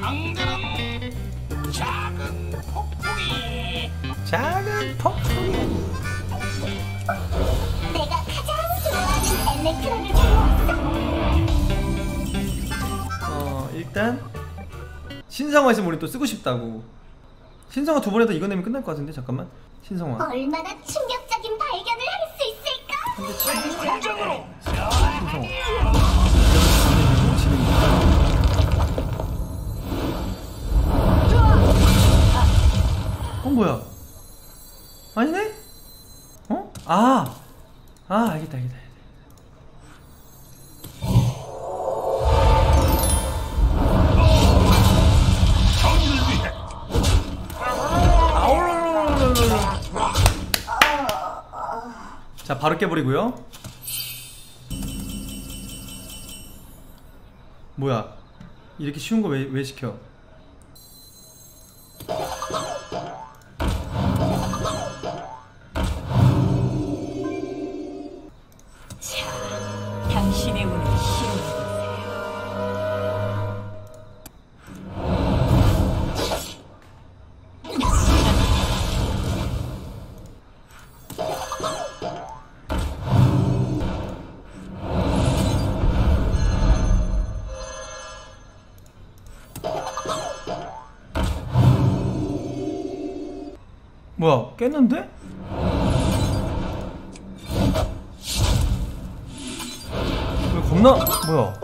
상대는 작은 폭풍이. 작은 폭풍이. 내가 가장 좋아하는 엘렉트론을 보고 어 일단 신성화 있으면 우리 또 쓰고 싶다고. 신성화 두번 해도 이거 내면 끝날 것 같은데 잠깐만. 신성화. 얼마나 충격적인 발견을 할 수 있을까? 공장으로 어 뭐야 아니네? 어? 아! 아 알겠다 알겠다 자 바로 깨버리고요 뭐야 이렇게 쉬운 거 왜 왜 시켜 뭐야 깼는데? 왜 겁나 뭐야?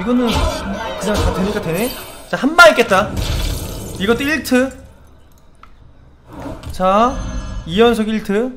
이거는 그냥 다 되니까 되네? 자 한 방에 깼다. 이것도 1트. 자 2연속 1트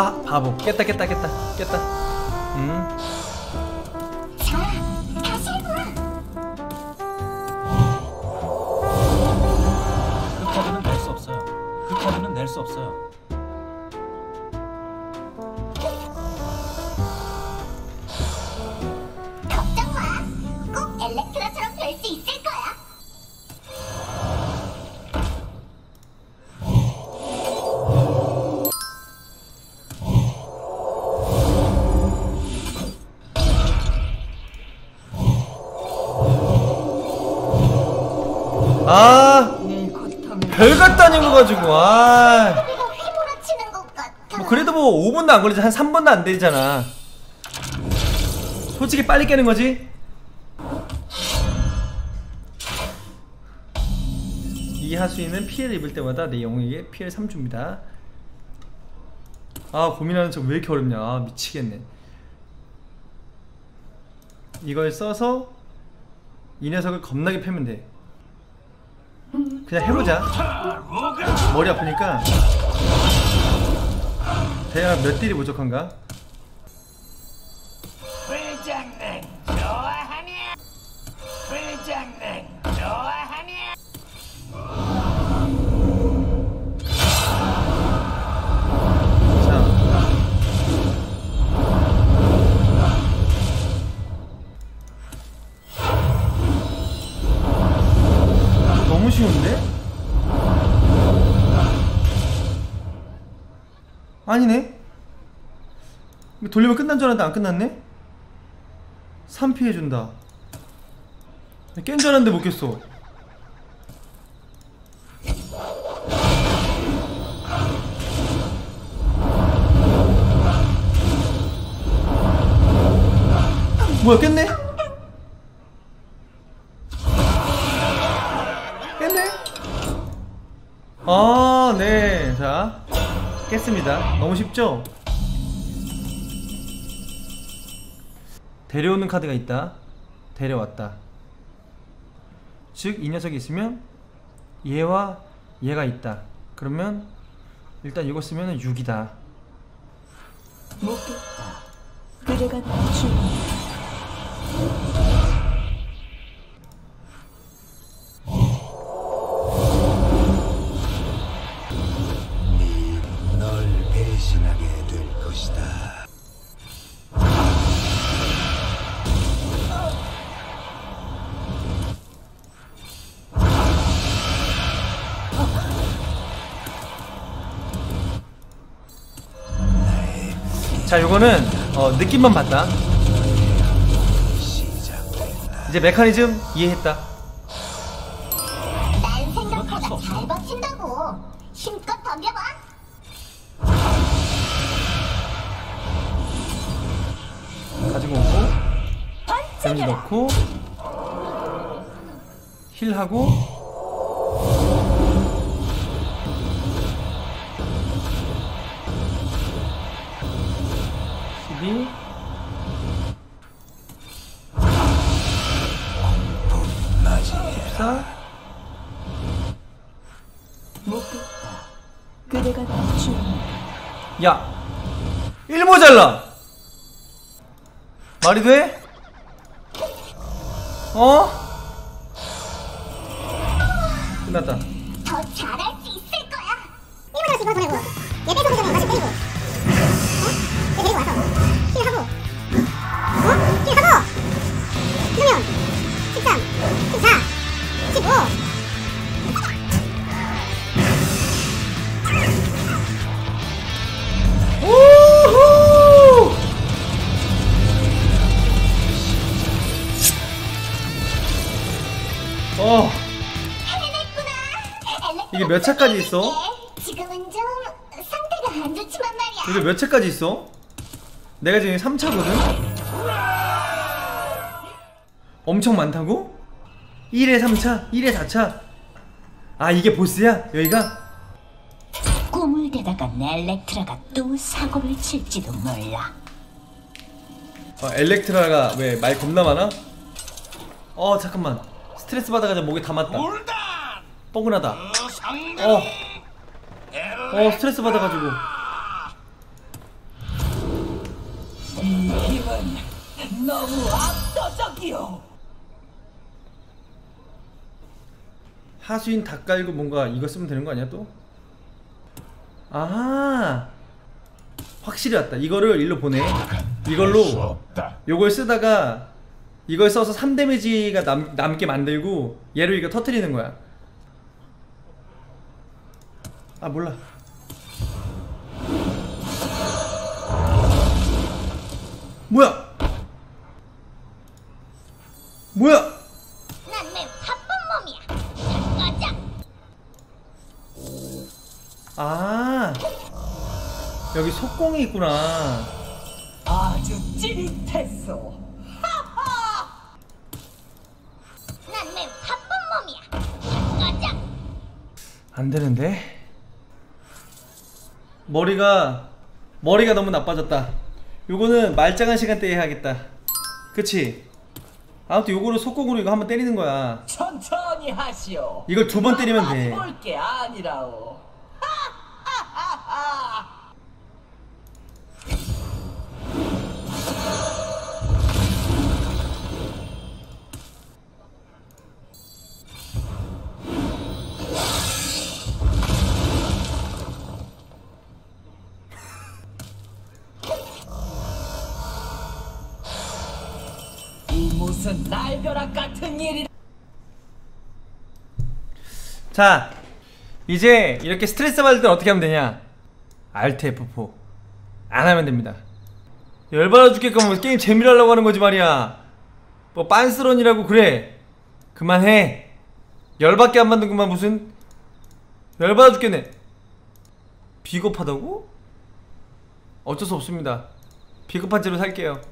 아 바보 깼다 깼다 깼다 깼다 음 해봐. 그 없어요. 그 카드는 낼 수 없어요. 별것도 아닌 거 가지고, 아. 뭐 그래도 뭐 5분도 안 걸리지, 한 3분도 안 되잖아. 솔직히 빨리 깨는 거지? 이 하수인은 피해를 입을 때마다 내 영웅에게 피해를 3줍니다. 아, 고민하는 척 왜 이렇게 어렵냐. 아, 미치겠네. 이걸 써서 이 녀석을 겁나게 패면 돼. 그냥 해보자. 머리 아프니까. 대야 몇 딜이 부족한가? 아니네? 돌리면 끝난 줄 알았는데 안 끝났네? 3 피 해준다 깬 줄 알았는데 못 깼어 뭐야? 깼네? 깼습니다. 너무 쉽죠? 데려오는 카드가 있다. 데려왔다. 즉, 이 녀석이 있으면 얘와 얘가 있다. 그러면 일단 이거 쓰면 6이다. 못겠다. 그대가 죽 자 요거는 어, 느낌만 봤다 이제 메커니즘 이해했다 난 생각보다 잘 버틴다고. 힘껏 덤벼봐. 가지고 오고 데미지 넣고 힐하고 힐이 사 못겠다. 그대가 야! 일 모자라! 말이 돼? 어? 끝났다. 더 잘할 수 있을 거야. 1분 정도 보내고 얘 빼고 보 몇 차까지 있어? 지금은 좀 상태가 안 좋지만 말이야. 이게 몇 차까지 있어? 내가 지금 3차거든? 엄청 많다고? 1에 3차? 1에 4차? 아, 이게 보스야? 여기가? 꿈을 대다가 넬렉트라가 또 사고를 칠지도 몰라. 어, 엘렉트라가 왜 말 겁나 많아? 어, 잠깐만. 스트레스 받아가지고 목에 다 맞다. 울다 뻐근하다. 어, 어, 스트레스 받아가지고. 힘은 너무 압도적이요. 하수인 닭 깔고 뭔가 이거 쓰면 되는 거 아니야 또? 아 확실히 왔다 이거를 일로 보내 수 이걸로 요걸 쓰다가 이걸 써서 3데미지가 남, 남게 만들고 얘로 이거 터트리는 거야 아 몰라 뭐야 뭐야 난 매우 바쁜 몸이야. 자, 꺼져. 아 여기 속공이 있구나 아주 찌릿했어. 난 매우 바쁜 몸이야. 자, 꺼져. 안 되는데 머리가 머리가 너무 나빠졌다. 요거는 말짱한 시간대에 해야겠다. 그치? 아무튼 요거를 속공으로 이거 한번 때리는 거야. 천천히 하시오. 이걸 두 번 때리면 돼. 볼게 아니라오. 무슨 날벼락 같은 일이 자 이제 이렇게 스트레스 받을 땐 어떻게 하면 되냐? Alt F4 안 하면 됩니다. 열받아 죽겠고 뭐 게임 재미로 하려고 하는 거지 말이야. 뭐 빤스런이라고 그래. 그만해. 열받게 안 만든구만 무슨 열받아 죽겠네. 비겁하다고? 어쩔 수 없습니다. 비겁한 채로 살게요